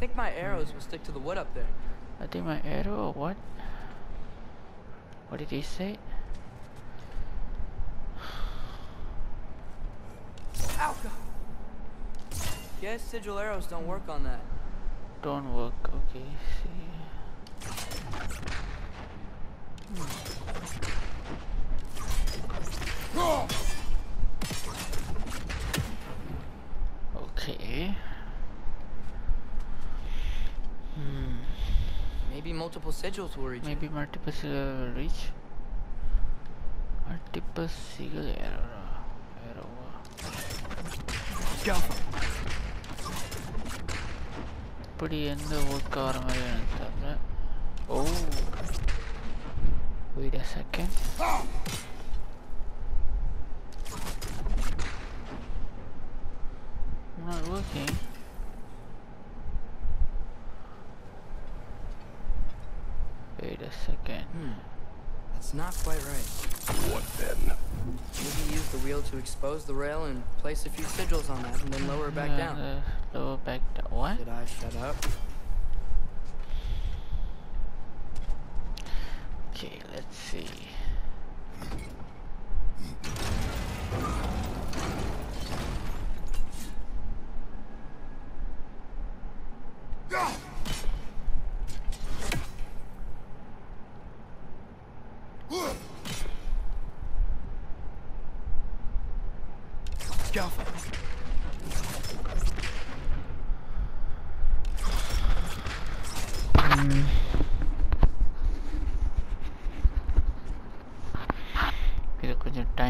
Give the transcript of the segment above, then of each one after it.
think my arrows will stick to the wood up there. I think my arrow or what? What did he say? Ow! God. Guess sigil arrows don't work on that. Don't work. Okay. See. Okay. Hmm. Maybe multiple sigils will reach. it. Maybe multiple seal reach. Multiple seal error. Error. Go. இப்படி எந்த work ஆகிற மாதிரி எனக்கு தெரியல oh wait a second not working A second Hmm. That's not quite right. What then? Maybe use the wheel to expose the rail and place a few sigils on that and then lower it back Yeah, down. the lower back down what Should I shut up? okay let's see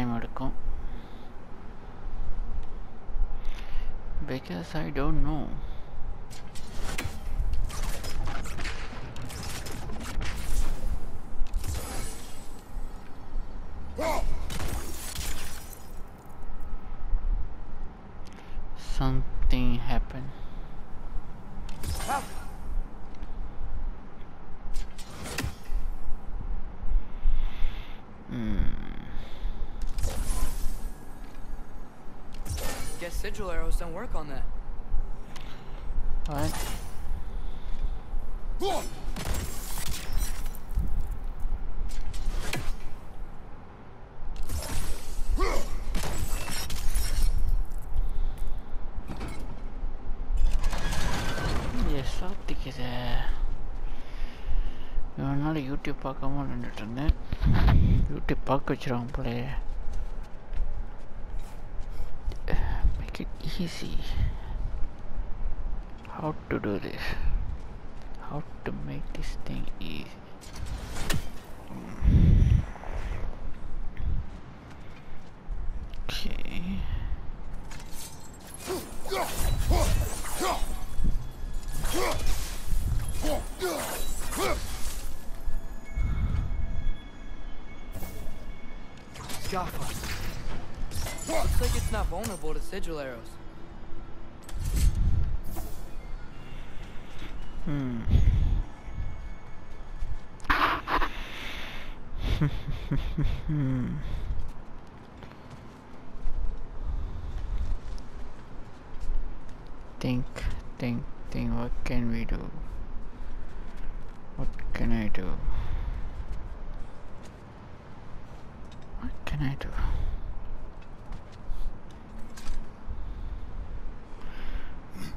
கொஞ்சம் time எடுக்கும் because I don't know sigil arrows don't work on that. What? எசாத்திக்குது இவ்வளோ நாள் YouTube பார்க்காம நின்றுட்டு இருந்தேன் YouTube பார்க்க வச்சிருவாங்க போலயே Easy how to do this how to make this thing easy okay Jaffa. Looks like it's not vulnerable to sigil arrows. Hmm. Think, think, think, what can we do? What can I do? What can I do?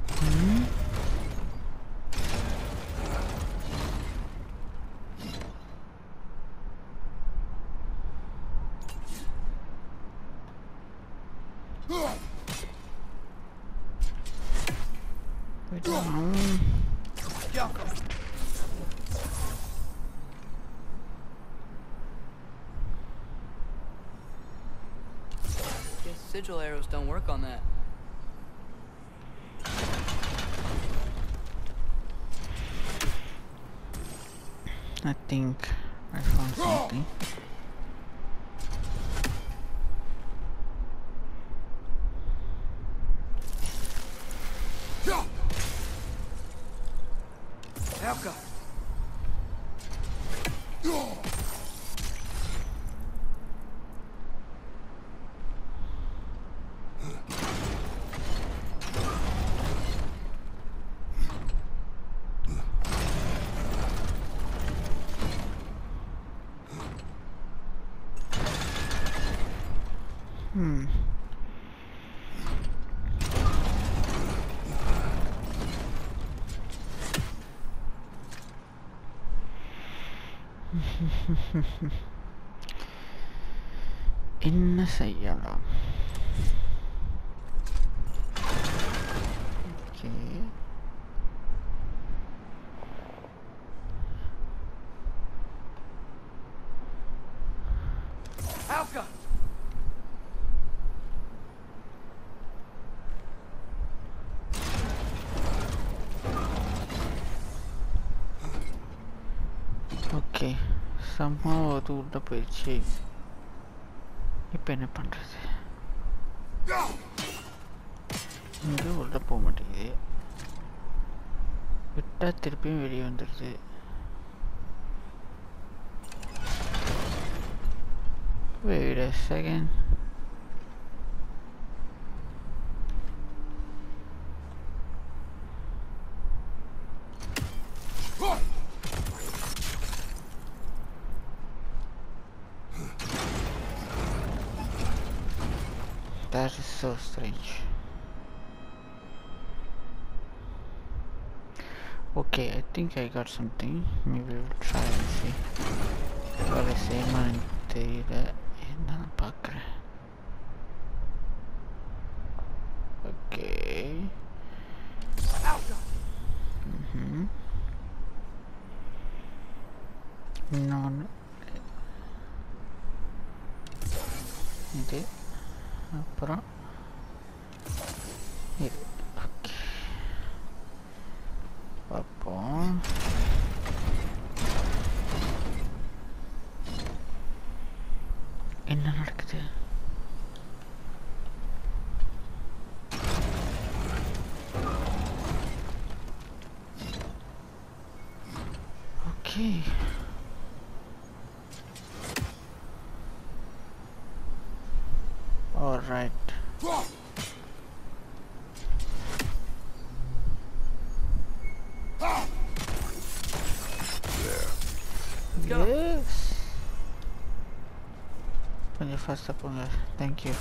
Hmm? We don't know. Jaffa. Guess sigil arrows don't work on that. I think I found something. Elka. Hmm. என்ன செய்யலாம் okay Alka! சம்மா அது உள்ள போயிடுச்சு. இப்போ என்ன பண்ணுறது இங்கே உள்ள போக மாட்டேங்குது. விட்டால் திருப்பியும் வெளியே வந்துடுது Wait a second. think I got something. Maybe we'll try and see. What is the man? They are not go. Yes. கொஞ்சம் ஃபாஸ்ட்டாக போங்க தேங்க்யூ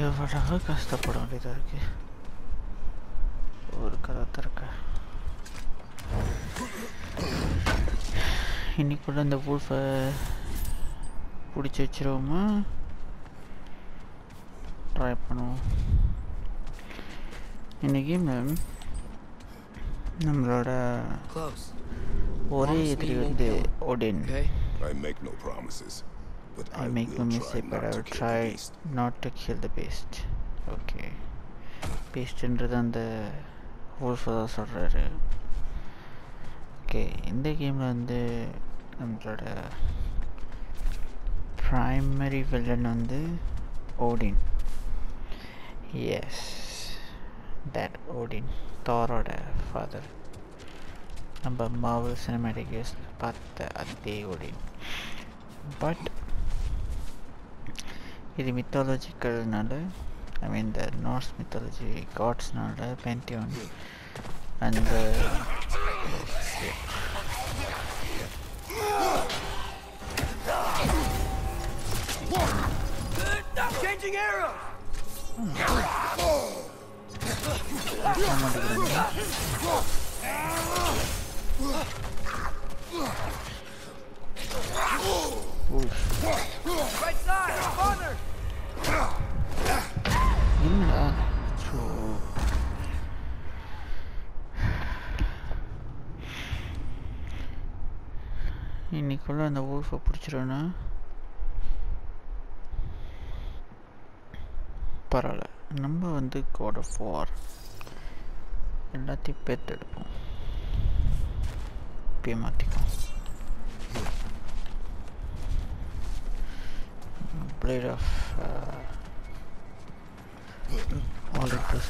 எவ்வளவு கஷ்டப்பட வேண்டியதாக இருக்கு ஒரு கதை திறக்க இன்னைக்குள்ள இந்த வூல்ஃபை பிடிச்சி வச்சிருவோமா ட்ரை பண்ணுவோம் இன்னைக்கு மேம் நம்மளோட Close. ஒரே Promise me எதிரி you won't வந்து kill him. ஓடின் Okay? I make no promises, but I I, make no will mistake, try but I not to will kill try the beast. not to kill the beast. Okay. beastன்றது அந்த wolf தான் சொல்கிறாரு okay இந்த கேமில் வந்து நம்மளோட primary villain வந்து ஓடின் S that ஓடின் தாரோட father நம்ம மாவல் cinematic பார்த்த அதே ஓடின் பட் இது மித்தாலஜிக்கல்னால ஐ மீன் த நார்ஸ் மித்தாலஜி காட்ஸ்னால பென்டியான் அந்த Changing arrows! Right side! So இன்னைக்குள்ள அந்த ஊல்ஃபை பிடிச்சிருவேன்னா பரவாயில்ல. நம்ம வந்து காட் ஆஃப் வார் எல்லாத்தையும் பேர்த்தெடுப்போம். climático. Blade of uh, all it was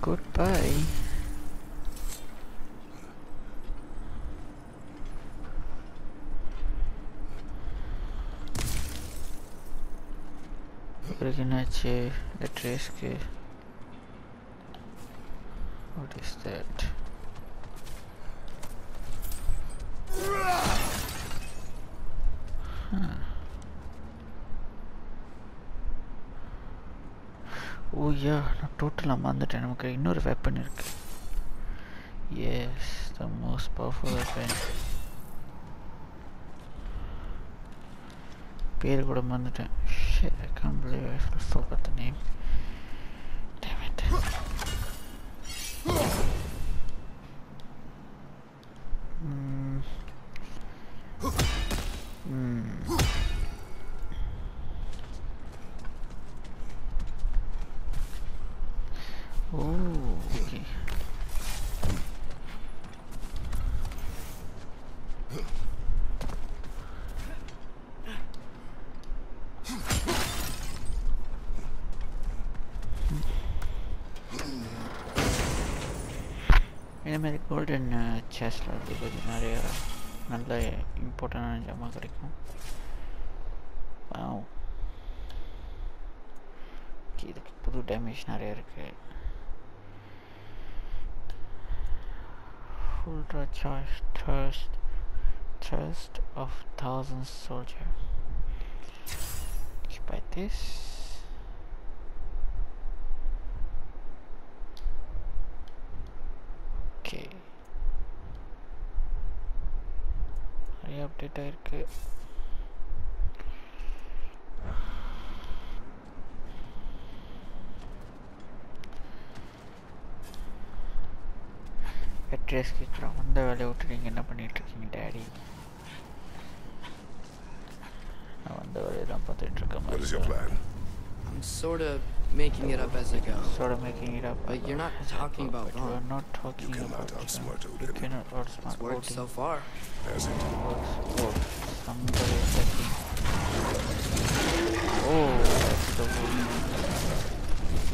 Goodbye. Reginace, Etreske. What is that? ஓய்யா நான் டோட்டலாக மறந்துட்டேன். நமக்கு இன்னொரு வெப்பன் இருக்குது is the most powerful weapon பேர் கூட மறந்துட்டேன். ஷே ஐ கான் பிலீவ் நேம் இதே மாதிரி கோல்டன் சேஸில் வந்து கொஞ்சம் நிறைய நல்ல இம்பார்ட்டண்டான ஜாமான் கிடைக்கும் வாவ் Okay, இதுக்கு புது டேமேஜ் நிறைய இருக்கு Ultra charge thirst thirst of thousands soldier. Let's buy this. update ஆயிருக்கு அட்ரஸ் கேட்குறோம் வந்த வேலையை விட்டு நீங்கள் என்ன பண்ணிட்டு இருக்கீங்க டேடி? நான் வந்த வேலையை தான் பார்த்துட்டு இருக்க What is your மாதிரி plan? I'm sort of making it up as I go. Sort of making it up. Like you're not talking about but wrong. You're not talking you cannot about outsmart Odin. You cannot outsmart It's worked so far. Has it? Works for somebody second. Oh, that's the wolf.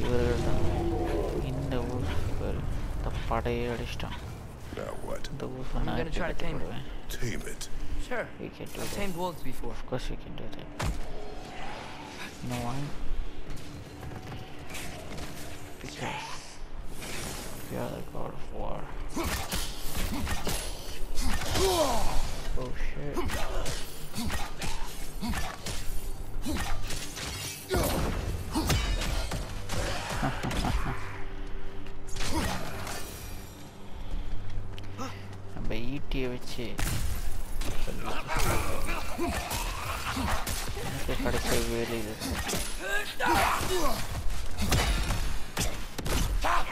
You're in the wolf. The fire system. Now what? The wolf. I'm gonna try to tame it. Tame it. Sure. We can do I've that. tamed wolves before. Of course we can do that. You know why? Because we are the god of war. Oh shit. நம்ம ஈட்டியை வச்சு எனக்கு கிடைச்ச வேலை இது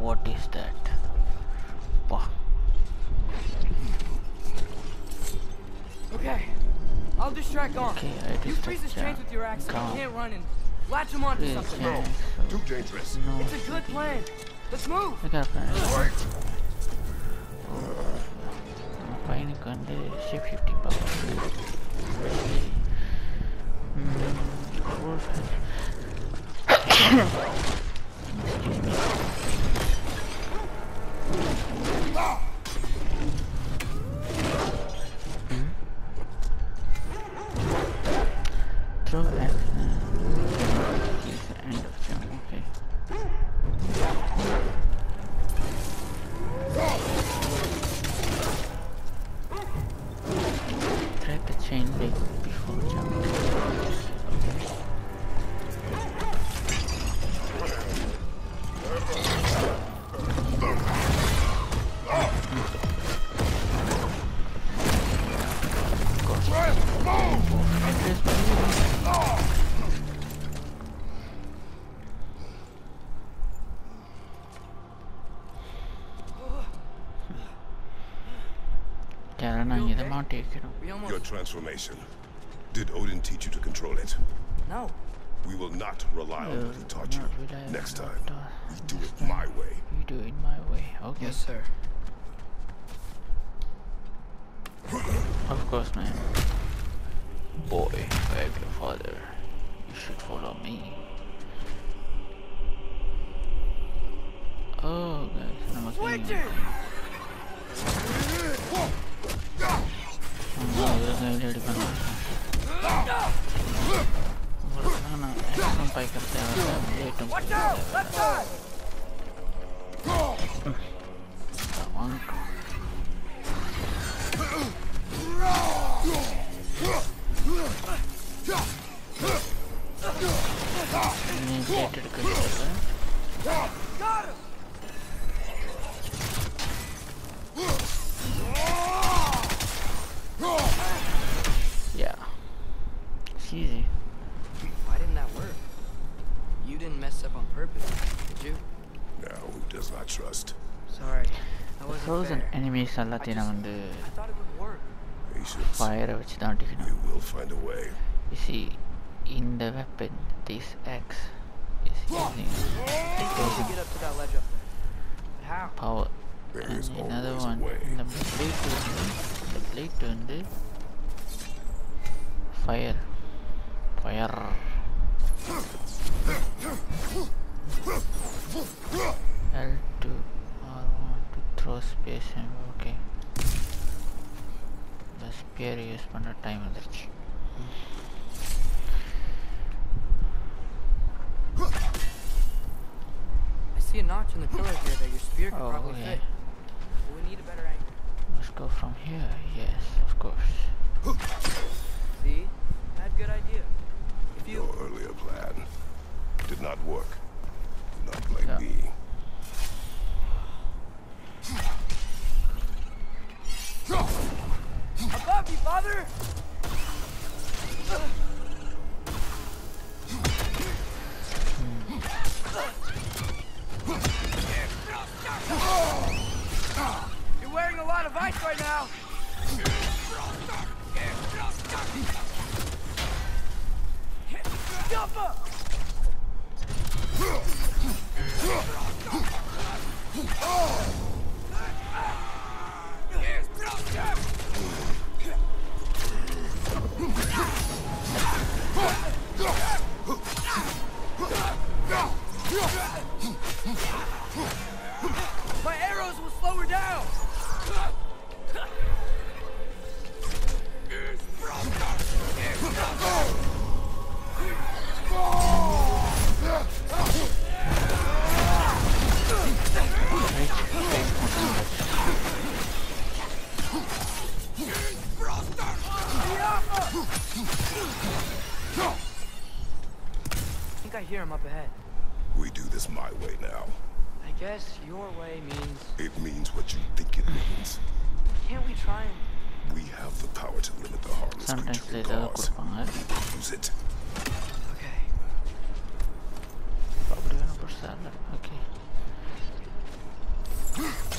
what is that okay I'll distract on. Okay, I distract you freeze his chains with your axe. You can't run and latch him onto something. No, too dangerous. No, it's a good plan. Let's move. I got a plan. Right. పైన కండి shift shifting Your transformation. Did Odin teach you to control it? No. We will not rely on what he taught you. Next time, we do it my way. You do it my way. Okay. Yes, sir. Of course, man. Boy, I am your father. You should follow me. Oh, guys, I'm करते हैं we should get up to that ledge up there. But how? power. There And is another always a one, way. இந்த plate வந்து இந்த plate வந்து fire. Fire. L to R1 to throw space and okay. The spear use பண்ண time வந்துருச்சு I see a notch in the pillar here that your spear could Oh, probably yeah. fit. But we need a better angle. Let's go from here. Yes, of course. See? I had a good idea. If you... Your earlier plan did not work. Do not blame Yeah. me. Above me, I hear him up ahead. We do this my way now. I guess your way means... It means what you think it means. Can't we try and... We have the power to limit the harmless Sometimes creature it cause. Use it. Okay. Probably. Okay.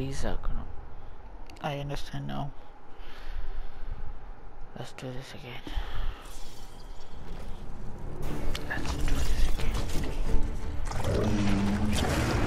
trees are gonna... I understand now. Let's do this again. Let's do this again.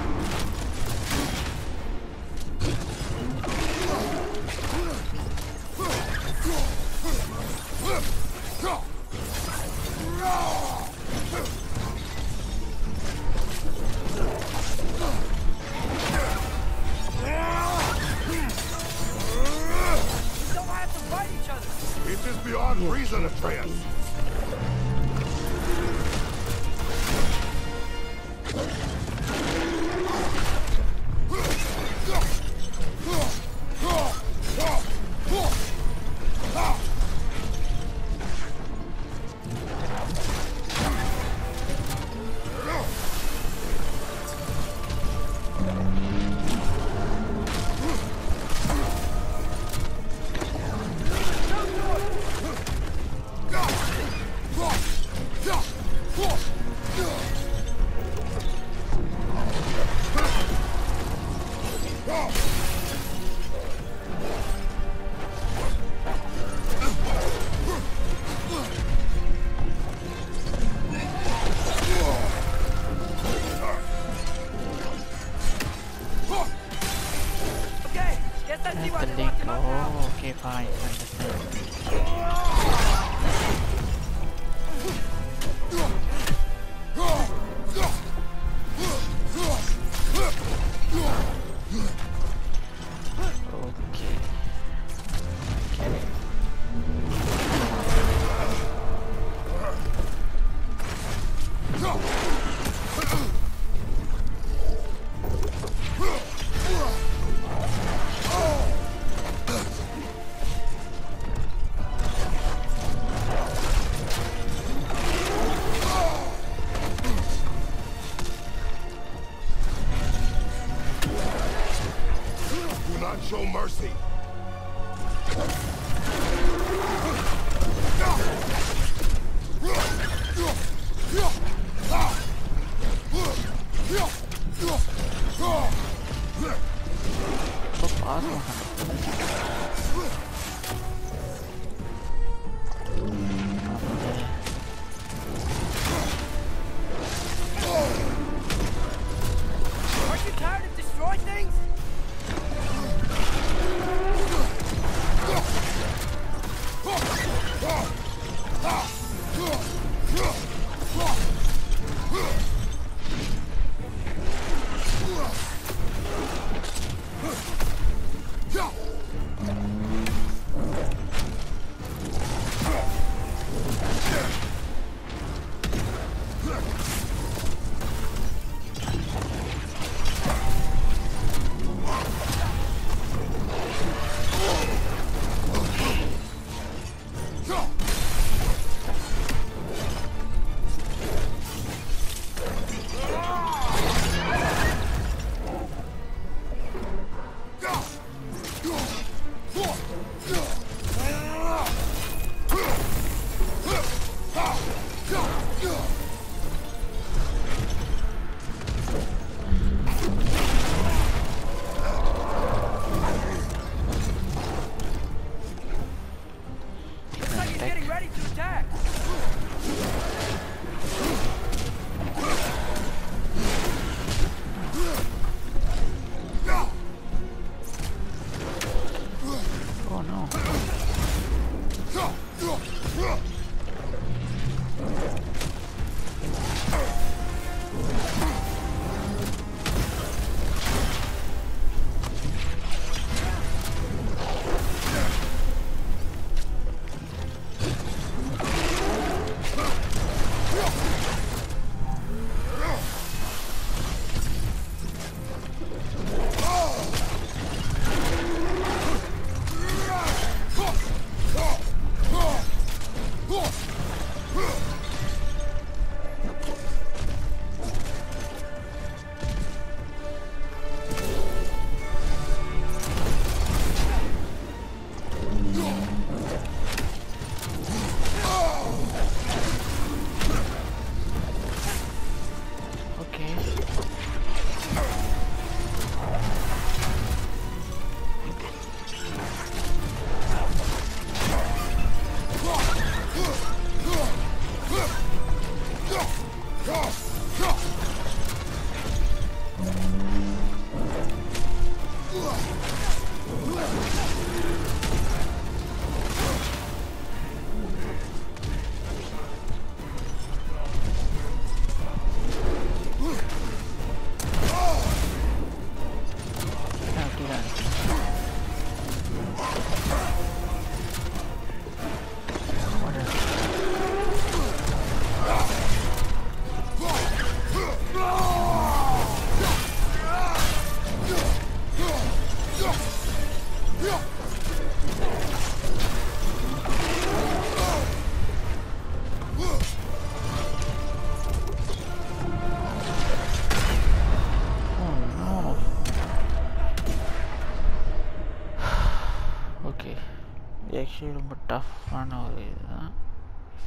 Right. Whoa!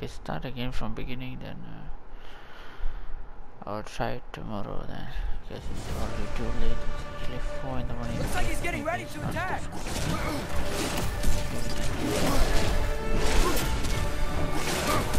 Start again from beginning then uh, I'll try it tomorrow then. Because it's already too late. It's actually 4 in the morning. Looks like he's getting ready to attack.